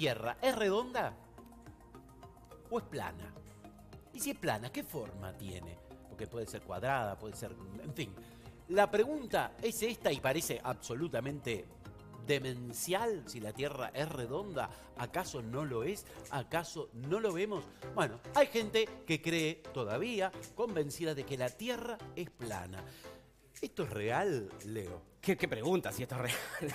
Tierra es redonda o es plana? Y si es plana, ¿qué forma tiene? Porque puede ser cuadrada, puede ser... En fin, la pregunta es esta y parece absolutamente demencial si la Tierra es redonda? ¿Acaso no lo es? ¿Acaso no lo vemos? Bueno, hay gente que cree todavía convencida de que la Tierra es plana. ¿Esto es real, Leo? ¿Qué, pregunta si esto es real?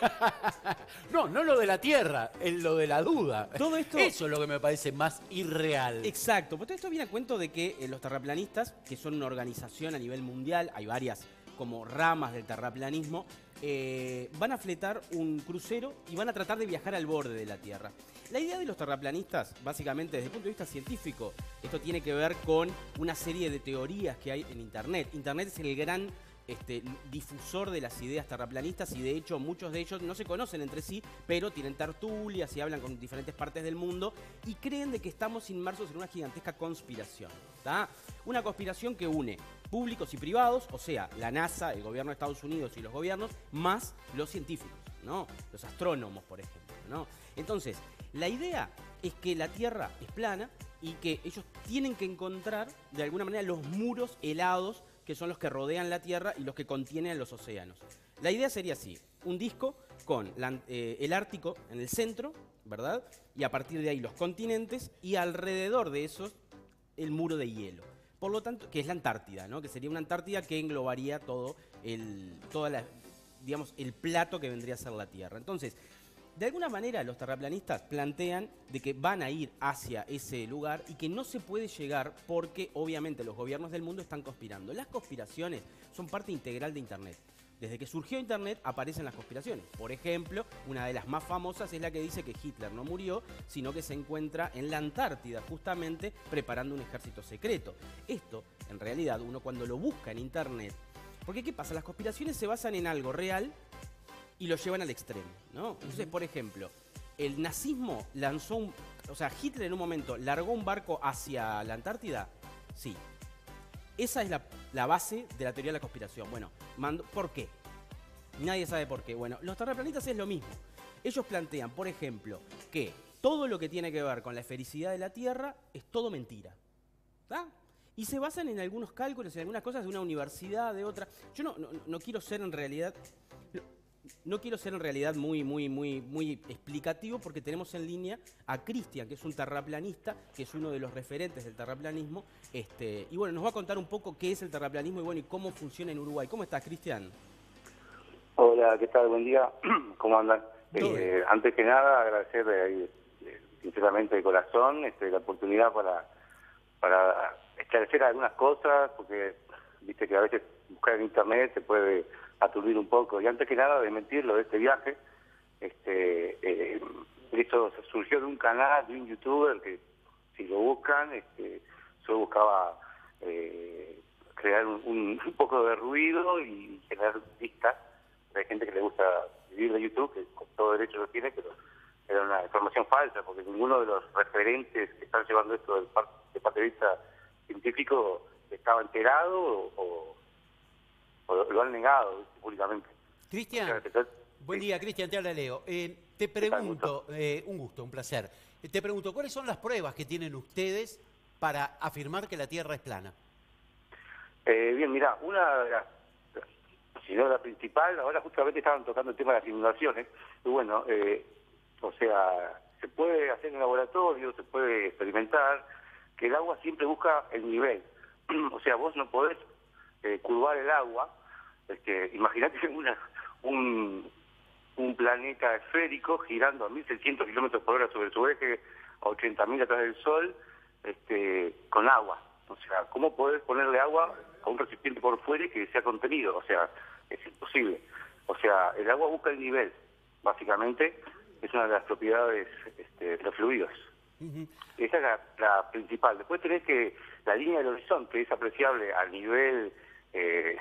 no, no lo de la Tierra, es lo de la duda. Todo esto... Eso es lo que me parece más irreal. Exacto, porque todo esto viene a cuento de que eh, los terraplanistas, que son una organización a nivel mundial, hay varias como ramas del terraplanismo, eh, van a fletar un crucero y van a tratar de viajar al borde de la Tierra. La idea de los terraplanistas, básicamente desde el punto de vista científico, esto tiene que ver con una serie de teorías que hay en Internet. Internet es el gran este, difusor de las ideas terraplanistas y de hecho muchos de ellos no se conocen entre sí, pero tienen tertulias y hablan con diferentes partes del mundo y creen de que estamos inmersos en una gigantesca conspiración. Una conspiración que une públicos y privados, o sea, la NASA, el gobierno de Estados Unidos y los gobiernos, más los científicos, ¿no? Los astrónomos, por ejemplo, ¿no? Entonces, la idea es que la Tierra es plana y que ellos tienen que encontrar de alguna manera los muros helados que son los que rodean la Tierra y los que contienen los océanos. La idea sería así, un disco con eh, el Ártico en el centro, ¿verdad? Y a partir de ahí los continentes y alrededor de esos el muro de hielo. Por lo tanto, que es la Antártida, ¿no? Que sería una Antártida que englobaría todo el, digamos, el plato que vendría a ser la Tierra. Entonces, de alguna manera los terraplanistas plantean de que van a ir hacia ese lugar y que no se puede llegar porque obviamente los gobiernos del mundo están conspirando. Las conspiraciones son parte integral de Internet. Desde que surgió Internet aparecen las conspiraciones. Por ejemplo, una de las más famosas es la que dice que Hitler no murió, sino que se encuentra en la Antártida, justamente preparando un ejército secreto. Esto, en realidad, uno cuando lo busca en Internet, porque ¿qué pasa? Las conspiraciones se basan en algo real y lo llevan al extremo, ¿no? Entonces, por ejemplo, el nazismo lanzó un... O sea, Hitler en un momento largó un barco hacia la Antártida, sí. Esa es la, base de la teoría de la conspiración. Bueno, ¿por qué? Nadie sabe por qué. Bueno, los terraplanistas es lo mismo. Ellos plantean, por ejemplo, que todo lo que tiene que ver con la esfericidad de la Tierra es todo mentira. Y se basan en algunos cálculos, en algunas cosas de una universidad, de otra. Yo no, no quiero ser en realidad no quiero ser en realidad muy, muy, muy, muy explicativo porque tenemos en línea a Cristian, que es un terraplanista, que es uno de los referentes del terraplanismo. Este, y bueno, nos va a contar un poco qué es el terraplanismo y bueno, y cómo funciona en Uruguay. ¿Cómo estás, Cristian? Hola, ¿qué tal? Buen día. ¿Cómo andan? Eh, antes que nada, agradecer eh, sinceramente de corazón este, la oportunidad para, para esclarecer algunas cosas, porque viste que a veces buscar en internet se puede aturdir un poco. Y antes que nada, de mentirlo de este viaje, este, eh, esto surgió de un canal, de un youtuber que, si lo buscan, este, solo buscaba eh, crear un, poco de ruido y generar vistas. Hay gente que le gusta vivir de YouTube, que con todo derecho lo tiene, pero era una información falsa, porque ninguno de los referentes que están llevando esto del de parte de vista científico estaba enterado o lo, han negado públicamente. Cristian, buen día, Cristian, te habla Leo. Eh, te pregunto, eh, un gusto, un placer. Eh, te pregunto, ¿cuáles son las pruebas que tienen ustedes para afirmar que la Tierra es plana? bien, mira, una de las, si no la principal, ahora justamente estaban tocando el tema de las inundaciones, y bueno, o sea, se puede hacer en laboratorio, se puede experimentar, que el agua siempre busca el nivel. o sea, vos no podés curvar el agua este, imagínate una, un, un planeta esférico girando a 1.600 kilómetros por hora sobre su eje, a 80.000 atrás del Sol, este, con agua. O sea, ¿cómo podés ponerle agua a un recipiente por fuera y que sea contenido? O sea, es imposible. O sea, el agua busca el nivel, básicamente, es una de las propiedades este, de los fluidos. Esa es la, la, principal. Después tenés que la línea del horizonte es apreciable al nivel eh,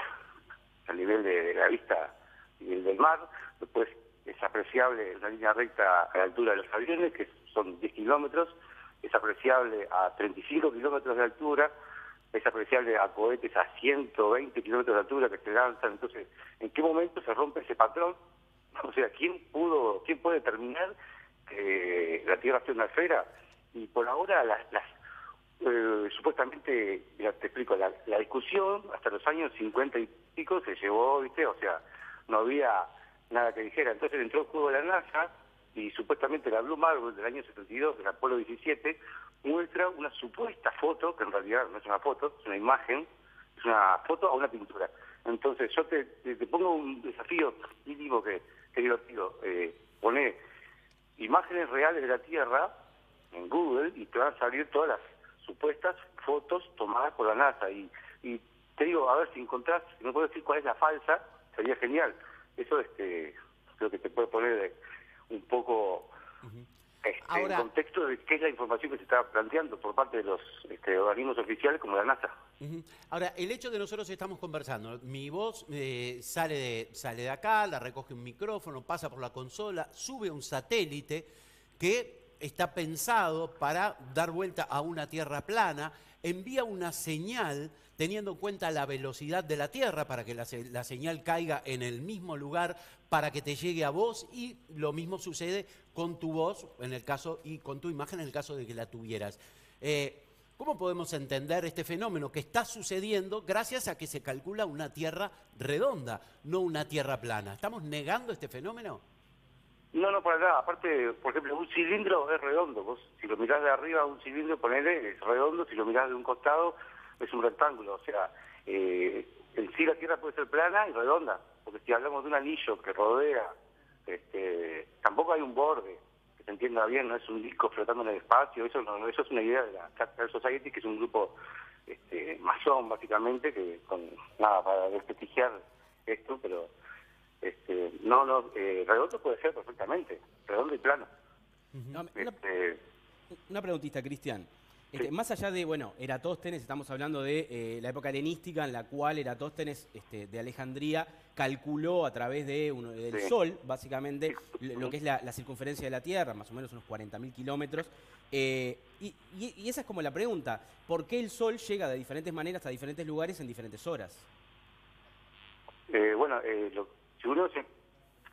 al nivel de, la vista y del mar, después es apreciable una línea recta a la altura de los aviones, que son 10 kilómetros, es apreciable a 35 kilómetros de altura, es apreciable a cohetes a 120 kilómetros de altura que se lanzan. Entonces, ¿en qué momento se rompe ese patrón? O sea, ¿quién pudo, quién puede determinar que la Tierra sea una esfera, y por ahora las, las eh, supuestamente, ya te explico, la, la discusión hasta los años 50 y se llevó, ¿viste? O sea, no había nada que dijera. Entonces entró el juego de la NASA y supuestamente la Blue Marble del año 72, del Apolo 17, muestra una supuesta foto, que en realidad no es una foto, es una imagen, es una foto a una pintura. Entonces yo te, te, pongo un desafío mínimo que, que divertido. Eh, poné imágenes reales de la Tierra en Google y te van a salir todas las supuestas fotos tomadas por la NASA. Y, y te digo, a ver si encontrás, si me puedes decir cuál es la falsa, sería genial. Eso este, creo que te puede poner un poco este, en contexto de qué es la información que se está planteando por parte de los este, organismos oficiales como la NASA. Ahora, el hecho que nosotros estamos conversando, mi voz eh, sale, de, sale de acá, la recoge un micrófono, pasa por la consola, sube un satélite que está pensado para dar vuelta a una tierra plana, envía una señal teniendo en cuenta la velocidad de la Tierra para que la, señal caiga en el mismo lugar para que te llegue a vos y lo mismo sucede con tu voz en el caso y con tu imagen en el caso de que la tuvieras. Eh, ¿Cómo podemos entender este fenómeno que está sucediendo gracias a que se calcula una Tierra redonda, no una Tierra plana? ¿Estamos negando este fenómeno? No, no, para nada. Aparte, por ejemplo, un cilindro es redondo. Vos, si lo mirás de arriba, un cilindro, ponele, es redondo. Si lo mirás de un costado, es un rectángulo. O sea, eh, en sí la Tierra puede ser plana y redonda. Porque si hablamos de un anillo que rodea, este, tampoco hay un borde, que se entienda bien, no es un disco flotando en el espacio. Eso, no, eso es una idea de la Capital Society, que es un grupo este, masón, básicamente, que con nada para desprestigiar esto, pero este, no, no, eh, redondo puede ser perfectamente, redondo y plano. Este, una, preguntita, Cristian. Este, más allá de, bueno, Eratóstenes, estamos hablando de eh, la época helenística en la cual Eratóstenes este, de Alejandría calculó a través de uno, del Sol, básicamente, lo que es la, circunferencia de la Tierra, más o menos unos 40.000 kilómetros. Eh, y, y, esa es como la pregunta, ¿por qué el Sol llega de diferentes maneras a diferentes lugares en diferentes horas? bueno, lo, si uno se,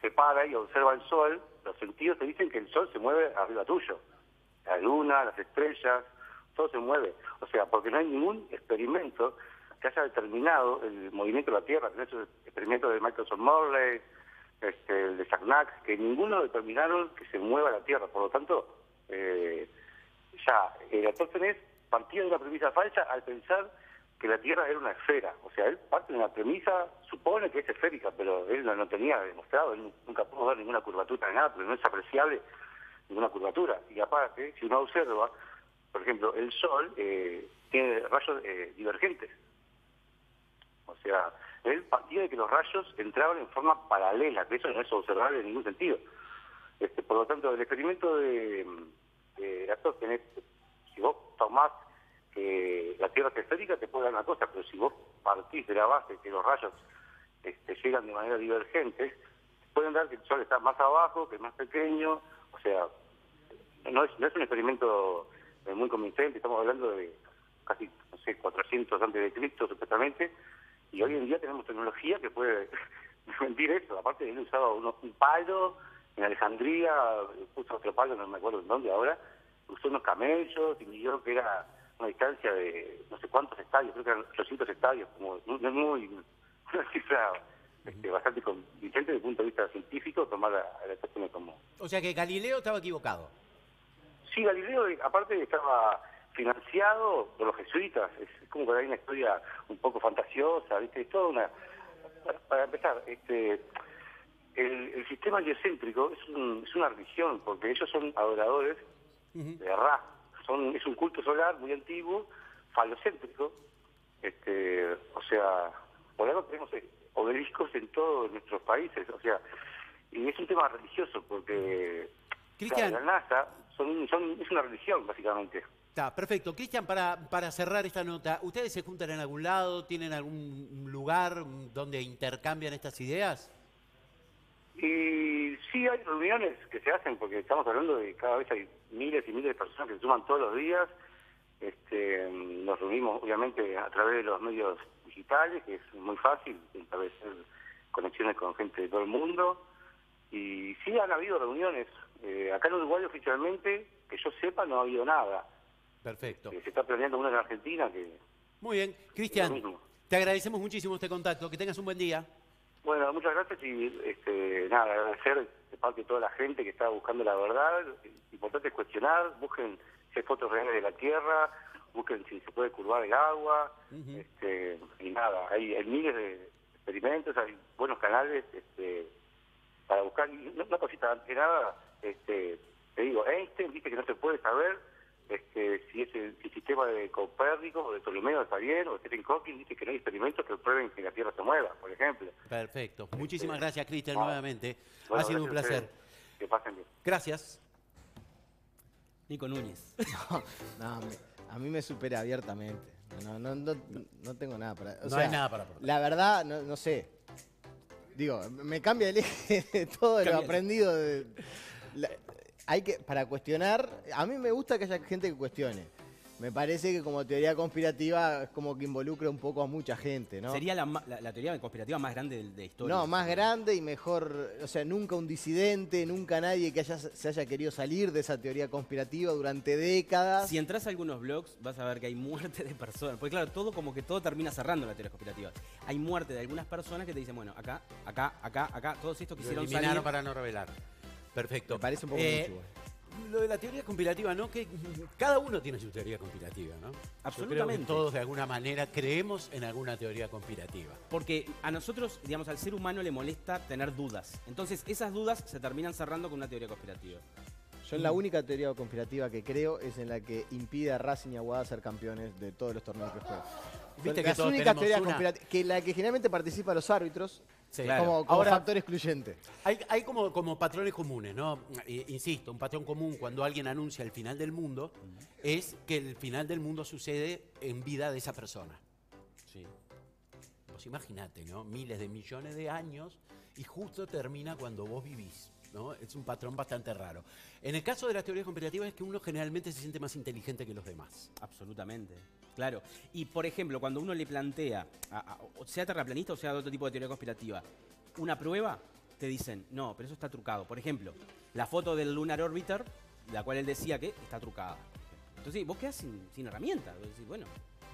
se para y observa el sol, los sentidos te dicen que el sol se mueve arriba tuyo. La luna, las estrellas, todo se mueve. O sea, porque no hay ningún experimento que haya determinado el movimiento de la Tierra. Tenés esos experimentos de Microsoft Morley, este, el de Sagnac, que ninguno determinaron que se mueva la Tierra. Por lo tanto, eh, ya, eh, Aristóteles partía de una premisa falsa al pensar que la Tierra era una esfera. O sea, él parte de una premisa, supone que es esférica, pero él no, tenía demostrado, él nunca pudo ver ninguna curvatura de nada, pero no es apreciable ninguna curvatura. Y aparte, si uno observa, por ejemplo, el Sol eh, tiene rayos eh, divergentes. O sea, él partía de que los rayos entraban en forma paralela, que eso no es observable en ningún sentido. Este, por lo tanto, el experimento de, de tenés, si vos tomás que la Tierra esférica te puede dar una cosa, pero si vos partís de la base que los rayos este, llegan de manera divergente, pueden dar que el Sol está más abajo, que es más pequeño, o sea, no es, no es un experimento eh, muy convincente, estamos hablando de casi, no sé, 400 antes de Cristo supuestamente, y hoy en día tenemos tecnología que puede mentir eso, aparte él usaba un palo en Alejandría, puso otro palo, no me acuerdo en dónde ahora, usó unos camellos y yo que era una distancia de no sé cuántos estadios, creo que eran 800 estadios, como muy, muy una cifra este, bastante convincente desde el punto de vista científico, tomar la, la como... O sea que Galileo estaba equivocado. Sí, Galileo aparte estaba financiado por los jesuitas, es, como que hay una historia un poco fantasiosa, ¿viste? Es toda una... Para, empezar, este el, sistema geocéntrico es, es una religión, porque ellos son adoradores de Ra, son, es un culto solar muy antiguo, falocéntrico, este, o sea, por algo tenemos eh, obeliscos en todos nuestros países, o sea, y es un tema religioso porque la NASA son, son, es una religión básicamente. Está, perfecto. Cristian, para, para cerrar esta nota, ¿ustedes se juntan en algún lado? ¿Tienen algún lugar donde intercambian estas ideas? Y sí hay reuniones que se hacen porque estamos hablando de cada vez hay miles y miles de personas que se suman todos los días. Este, nos reunimos obviamente a través de los medios digitales, que es muy fácil establecer conexiones con gente de todo el mundo. Y sí han habido reuniones eh, acá en Uruguay oficialmente, que yo sepa, no ha habido nada. Perfecto. Eh, se está planeando uno en Argentina que... Muy bien. Cristian, te agradecemos muchísimo este contacto. Que tengas un buen día. Bueno, muchas gracias y este, nada, agradecer de parte de toda la gente que está buscando la verdad. Importante es cuestionar, busquen si hay fotos reales de la Tierra, busquen si se puede curvar el agua, este, y nada, hay, hay miles de experimentos, hay buenos canales este, para buscar. Y una una cosita, antes que nada, este, te digo, Einstein dice que no se puede saber este, si es el, si el sistema de Copérnico o de Ptolomeo está bien, o Stephen Hawking dice que no hay experimentos que prueben que la Tierra se mueva, por ejemplo. Perfecto. Muchísimas gracias, Cristian, nuevamente. Bueno, ha sido un placer. Que pasen bien. Gracias. Nico Núñez. No, me- a mí me supera abiertamente. No, no, no, no tengo nada para. o No sea, hay nada para aportar. La verdad, no, no sé. Digo, me cambia el eje de todo lo aprendido. de- la- hay que, para cuestionar, a mí me gusta que haya gente que cuestione. Me parece que como teoría conspirativa es como que involucra un poco a mucha gente, ¿no? Sería la, ma- la- la teoría conspirativa más grande de, de historia. No, más grande y mejor, o sea, nunca un disidente, nunca nadie que haya, se haya querido salir de esa teoría conspirativa durante décadas. Si entras a algunos blogs, vas a ver que hay muerte de personas. Porque claro, todo como que todo termina cerrando la teoría conspirativa. Hay muerte de algunas personas que te dicen, bueno, acá, acá, acá, acá, todos estos Lo quisieron eliminaron salir. para no revelar. Perfecto. Me parece un poco Eh, mucho. Lo de la teoría conspirativa, ¿no? Que cada uno tiene su teoría conspirativa, ¿no? Yo creo que Absolutamente. todos de alguna manera creemos en alguna teoría conspirativa. Porque a nosotros, digamos, al ser humano le molesta tener dudas. Entonces, esas dudas se terminan cerrando con una teoría conspirativa. Yo en la única teoría conspirativa que creo es en la que impide a Racing y Aguada ser campeones de todos los torneos que juegan. Viste Son que las todos únicas tenemos teorías una- conspirativas, que la que generalmente participan los árbitros Sí. Claro. como, como Ahora- factor excluyente. Hay, hay como, como patrones comunes, ¿no? Eh, insisto, un patrón común cuando alguien anuncia el final del mundo es que el final del mundo sucede en vida de esa persona. Sí. Vos imaginate, ¿no? Miles de millones de años y justo termina cuando vos vivís. ¿No? Es un patrón bastante raro. En el caso de las teorías comparativas es que uno generalmente se siente más inteligente que los demás. Absolutamente. Claro. Y por ejemplo, cuando uno le plantea, a- a- o sea terraplanista o sea de otro tipo de teoría conspirativa, una prueba, te dicen, no, pero eso está trucado. Por ejemplo, la foto del Lunar Orbiter, la cual él decía que está trucada. Entonces, vos quedás sin, sin. Vos decís, bueno,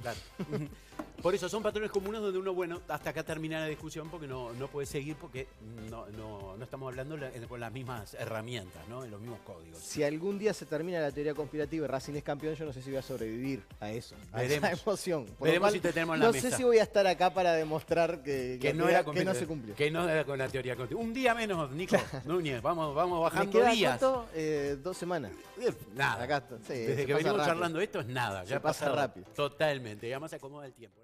Claro. Por eso son patrones comunes donde uno, bueno, hasta acá termina la discusión porque no, no puede seguir porque no, no, no estamos hablando la- con las mismas herramientas, ¿no? En los mismos códigos. Si algún día se termina la teoría conspirativa y Racing es campeón, yo no sé si voy a sobrevivir a eso, a Veremos. esa emoción. Por Veremos cual, si te tenemos en la no mesa. sé si voy a estar acá para demostrar que, Que no, teoría- era que no se cumplió. Que no era con la teoría conspirativa. Un día menos, Nico Núñez. Vamos, vamos ¿Me bajando queda días. cuánto? Eh, dos semanas. Nada. Acá sí, Desde que venimos rápido. charlando esto es nada. Se ya pasa rápido. Totalmente. Y además se acomoda el tiempo.